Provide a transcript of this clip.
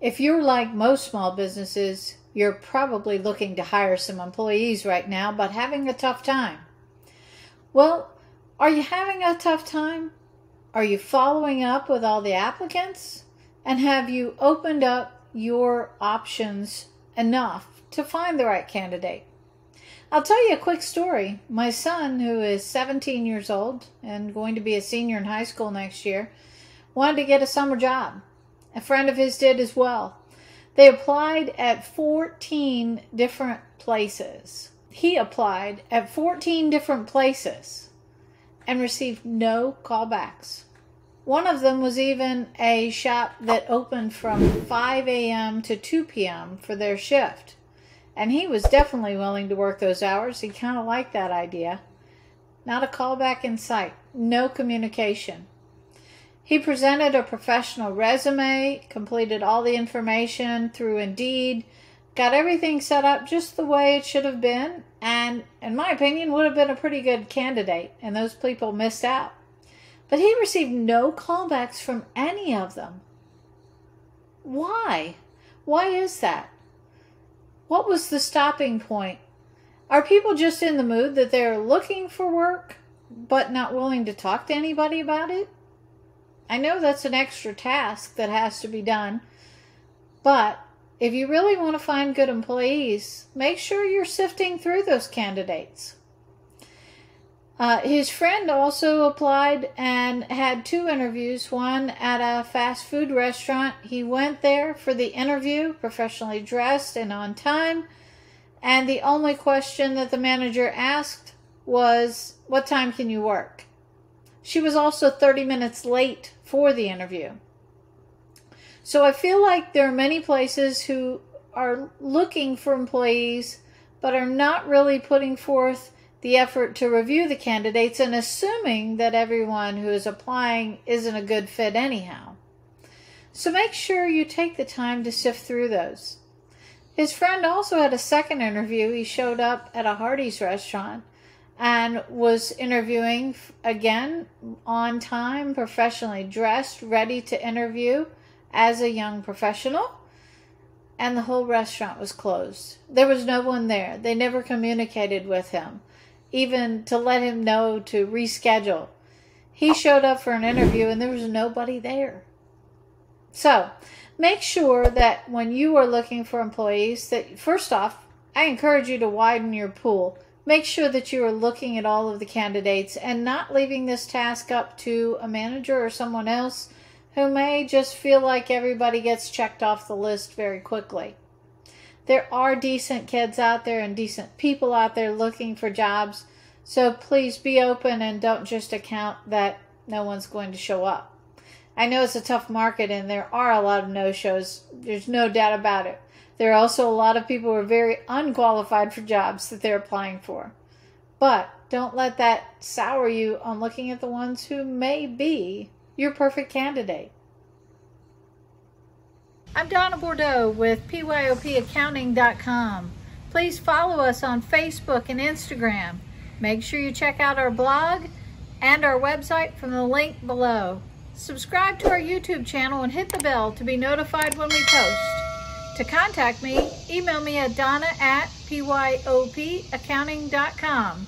If you're like most small businesses, you're probably looking to hire some employees right now, but having a tough time. Well, are you having a tough time? Are you following up with all the applicants? And have you opened up your options enough to find the right candidate? I'll tell you a quick story. My son, who is 17 years old and going to be a senior in high school next year, wanted to get a summer job. A friend of his did as well. They applied at 14 different places. He applied at 14 different places and received no callbacks. One of them was even a shop that opened from 5 a.m. to 2 p.m. for their shift. And he was definitely willing to work those hours. He kind of liked that idea. Not a callback in sight. No communication. He presented a professional resume, completed all the information through Indeed, got everything set up just the way it should have been, and, in my opinion, would have been a pretty good candidate, and those people missed out. But he received no callbacks from any of them. Why? Why is that? What was the stopping point? Are people just in the mood that they're looking for work, but not willing to talk to anybody about it? I know that's an extra task that has to be done, but if you really want to find good employees, make sure you're sifting through those candidates. Uh, his friend also applied and had two interviews one at a fast food restaurant. He went there for the interview, professionally dressed and on time. And the only question that the manager asked was, What time can you work? She was also 30 minutes late for the interview. So I feel like there are many places who are looking for employees but are not really putting forth the effort to review the candidates and assuming that everyone who is applying isn't a good fit anyhow. So make sure you take the time to sift through those. His friend also had a second interview. He showed up at a Hardee's restaurant and was interviewing again on time, professionally dressed, ready to interview as a young professional. And the whole restaurant was closed. There was no one there. They never communicated with him, even to let him know to reschedule. He showed up for an interview and there was nobody there. So, make sure that when you are looking for employees that first off, I encourage you to widen your pool Make sure that you are looking at all of the candidates and not leaving this task up to a manager or someone else who may just feel like everybody gets checked off the list very quickly. There are decent kids out there and decent people out there looking for jobs, so please be open and don't just account that no one's going to show up. I know it's a tough market and there are a lot of no shows, there's no doubt about it. There are also a lot of people who are very unqualified for jobs that they're applying for. But don't let that sour you on looking at the ones who may be your perfect candidate. I'm Donna Bordeaux with PYOPaccounting.com. Please follow us on Facebook and Instagram. Make sure you check out our blog and our website from the link below. Subscribe to our YouTube channel and hit the bell to be notified when we post. To contact me, email me at donna at pyopaccounting.com.